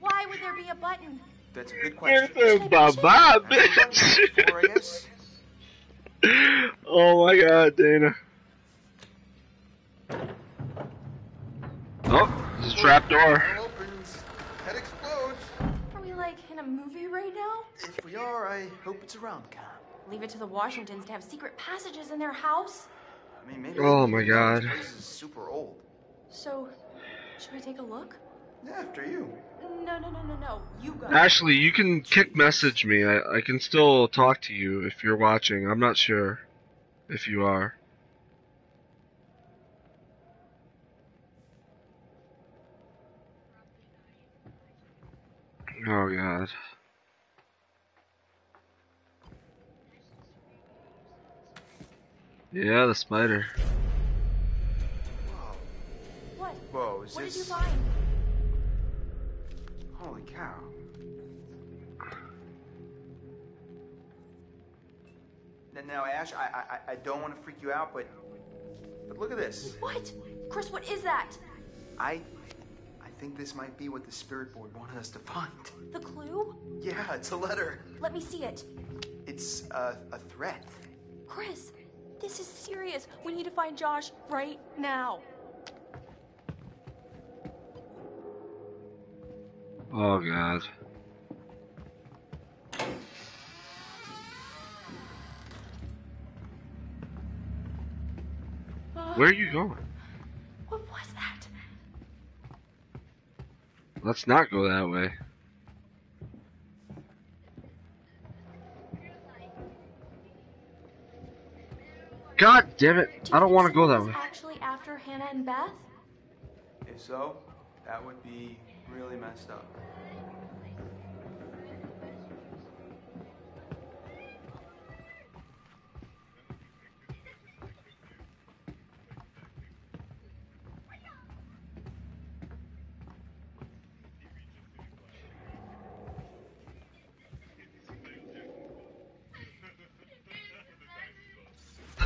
Why would there be a button? That's a good question. It's a bye-bye, bitch. Or I guess. oh my god, Dana. Oh, there's a trap door. Door. Head explodes. Are we like in a movie right now? If we are, I hope it's around, Cam. Leave it to the Washingtons to have secret passages in their house? I mean, maybe. Oh my God. place is super old. So, should we take a look? Yeah, after you. No, no, no, no, no. You go. Ashley, you can kick message me. I, I can still talk to you if you're watching. I'm not sure if you are. Oh god. Yeah, the spider. Whoa. What? Whoa, is What did you find? Holy cow. Now, Ash, I, I, I don't want to freak you out, but. But look at this. What? Chris, what is that? I. I think this might be what the spirit board wanted us to find. The clue? Yeah, it's a letter. Let me see it. It's a, a threat. Chris, this is serious. We need to find Josh right now. Oh god. Where are you going? What was that? Let's not go that way. God damn it! Do I don't want to go that way. Actually, after Hannah and Beth? If so, that would be really messed up.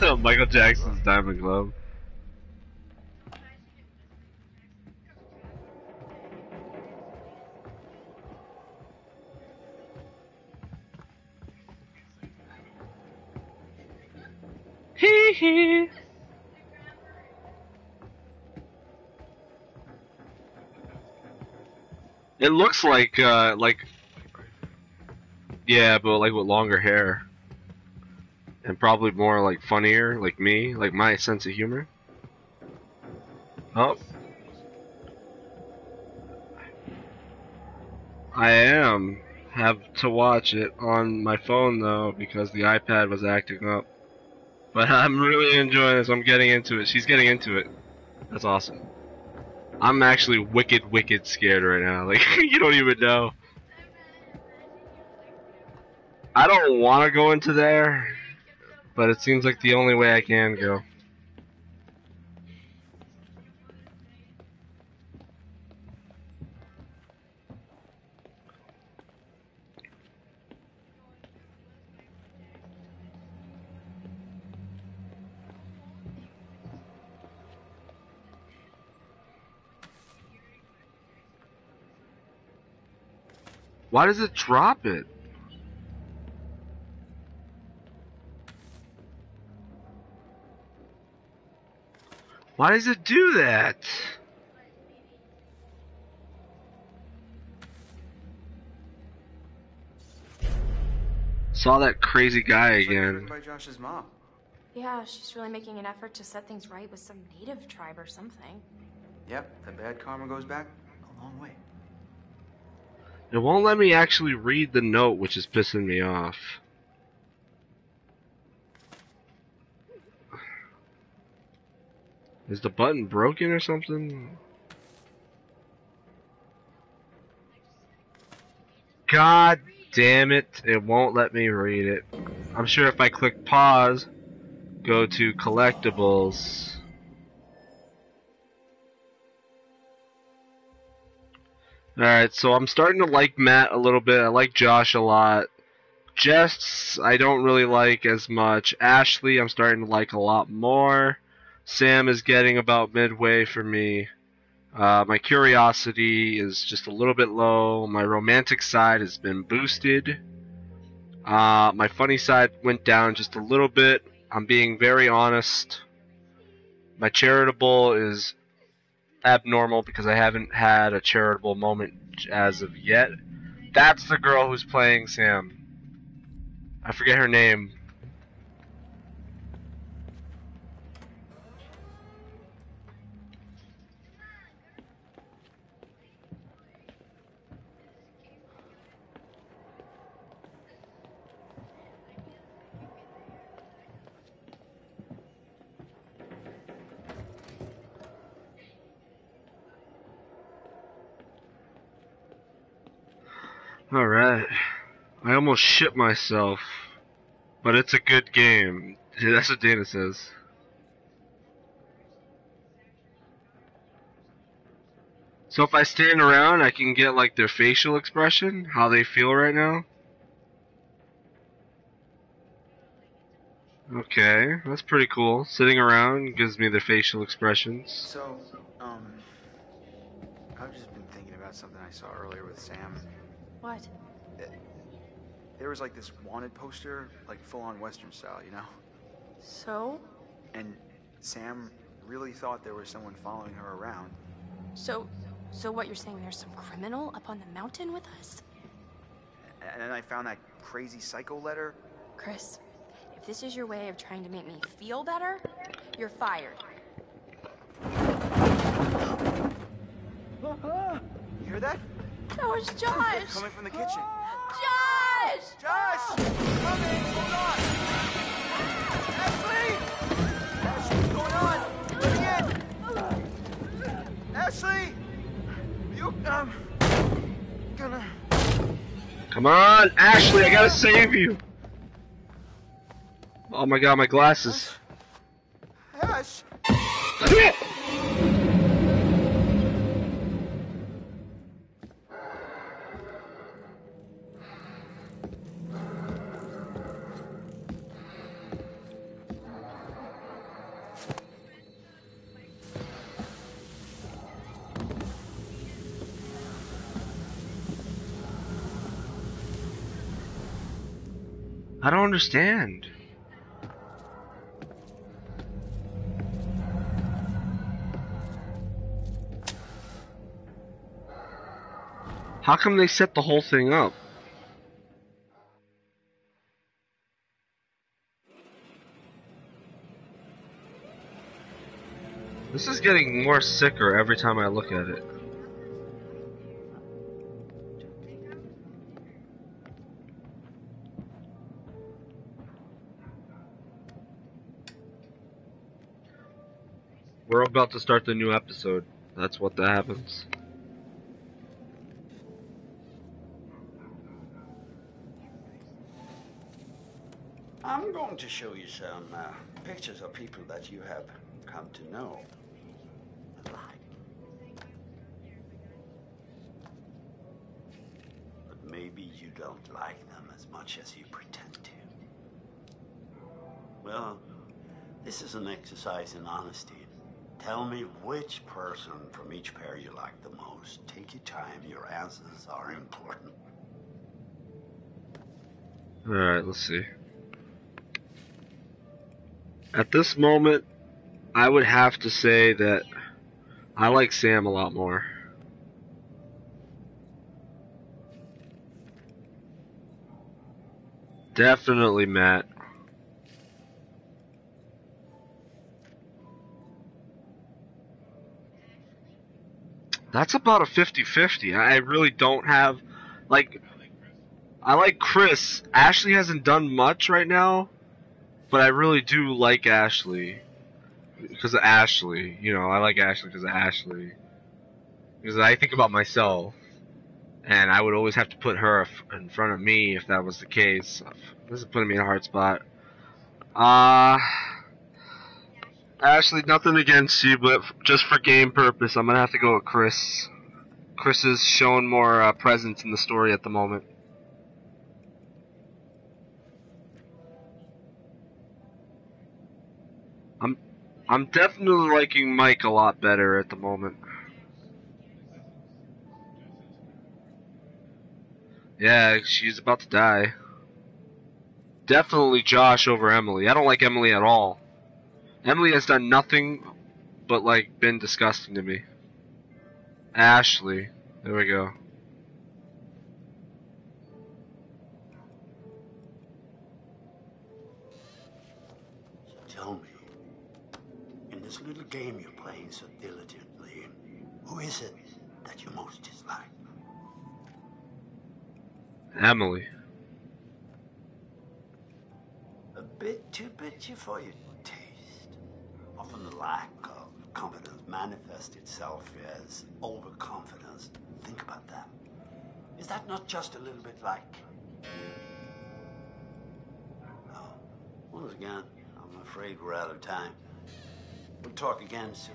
Michael Jackson's Diamond Glove. It looks like, uh, like, yeah, but like with longer hair and probably more like funnier, like me, like my sense of humor. Oh. I am have to watch it on my phone though because the iPad was acting up. But I'm really enjoying this. I'm getting into it. She's getting into it. That's awesome. I'm actually wicked, wicked scared right now. Like you don't even know. I don't want to go into there, but it seems like the only way I can go. Why does it drop it? Why does it do that? Saw that crazy guy again. by Josh's mom. Yeah, she's really making an effort to set things right with some native tribe or something. Yep, the bad karma goes back a long way. It won't let me actually read the note, which is pissing me off. Is the button broken or something? God damn it, it won't let me read it. I'm sure if I click pause, go to collectibles. Alright, so I'm starting to like Matt a little bit. I like Josh a lot. Jess, I don't really like as much. Ashley, I'm starting to like a lot more. Sam is getting about midway for me. Uh, my curiosity is just a little bit low. My romantic side has been boosted. Uh, my funny side went down just a little bit. I'm being very honest. My charitable is abnormal because I haven't had a charitable moment as of yet. That's the girl who's playing Sam. I forget her name. Alright. I almost shit myself. But it's a good game. That's what Dana says. So if I stand around, I can get like their facial expression, how they feel right now. Okay, that's pretty cool. Sitting around gives me their facial expressions. So, um, I've just been thinking about something I saw earlier with Sam. What? There was like this wanted poster, like full on Western style, you know? So? And Sam really thought there was someone following her around. So, so what you're saying? There's some criminal up on the mountain with us? And then I found that crazy psycho letter. Chris, if this is your way of trying to make me feel better, you're fired. You hear that? That was Josh! Coming from the kitchen. Josh! Josh! Coming! Hold on! Ashley! Ashley, what's going on? Let me in! Ashley! You, um, gonna... Come on, Ashley, I gotta save you! Oh my god, my glasses. Ash! I don't understand. How come they set the whole thing up? This is getting more sicker every time I look at it. We're about to start the new episode. That's what that happens. I'm going to show you some uh, pictures of people that you have come to know. But maybe you don't like them as much as you pretend to. Well, this is an exercise in honesty. Tell me which person from each pair you like the most. Take your time, your answers are important. Alright, let's see. At this moment, I would have to say that I like Sam a lot more. Definitely Matt. That's about a 50-50. I really don't have like I like Chris. Ashley hasn't done much right now, but I really do like Ashley because of Ashley. You know, I like Ashley because of Ashley. Because I think about myself, and I would always have to put her in front of me if that was the case. This is putting me in a hard spot. Uh Ashley, nothing against you, but just for game purpose, I'm gonna have to go with Chris. Chris is showing more uh, presence in the story at the moment. I'm, I'm definitely liking Mike a lot better at the moment. Yeah, she's about to die. Definitely Josh over Emily. I don't like Emily at all. Emily has done nothing but like been disgusting to me. Ashley. There we go. So tell me, in this little game you're playing so diligently, who is it that you most dislike? Emily. A bit too bitchy for your taste. Often the lack of confidence manifests itself as overconfidence. Think about that. Is that not just a little bit like. Oh, once again, I'm afraid we're out of time. We'll talk again soon.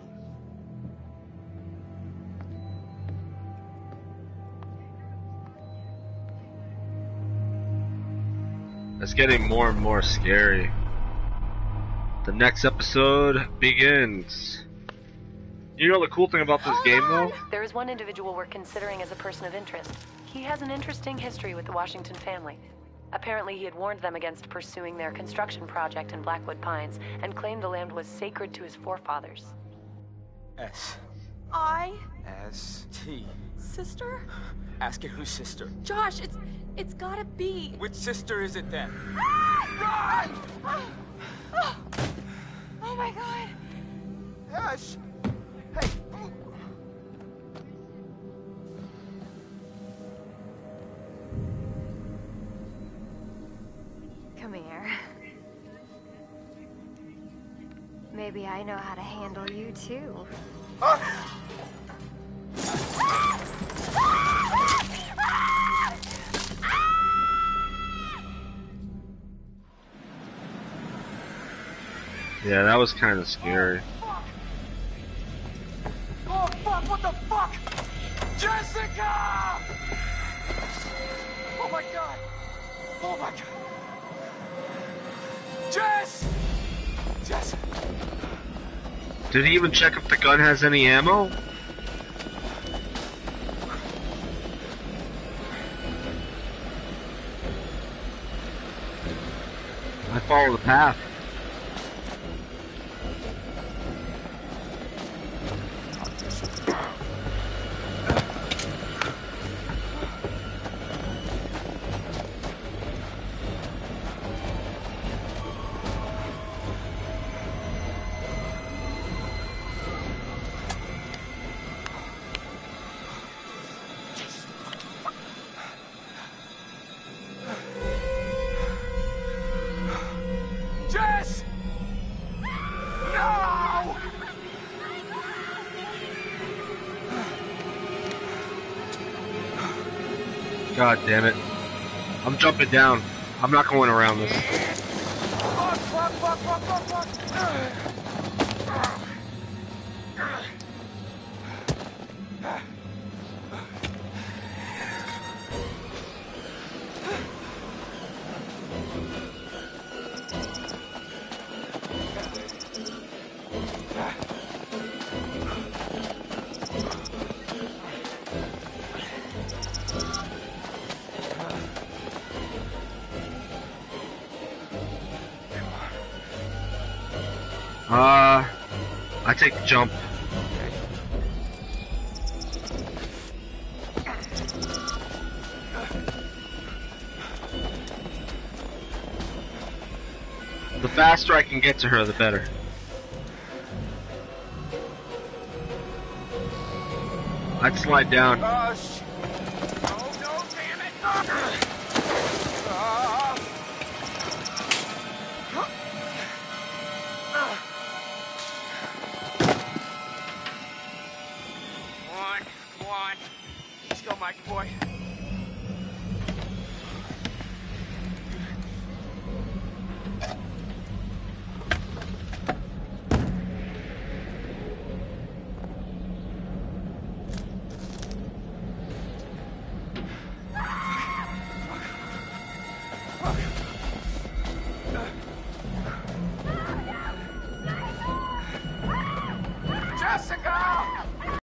It's getting more and more scary. The next episode begins. You know the cool thing about this game though? There is one individual we're considering as a person of interest. He has an interesting history with the Washington family. Apparently, he had warned them against pursuing their construction project in Blackwood Pines and claimed the land was sacred to his forefathers. S I S T. sister? Asking whose sister? Josh, it's it's gotta be. Which sister is it then? Ah! Run! Ah! Oh, oh my god. Ash! Hey! Come here. Maybe I know how to handle you too. Yeah, that was kind of scary. Oh, fuck! What the fuck? Jessica! Oh my god! Oh my god! Jess! Jess! Did he even check if the gun has any ammo? I follow the path. God damn it. I'm jumping down. I'm not going around this. Fuck, fuck, fuck, I take jump. The faster I can get to her, the better. I'd slide down. Oh, boy.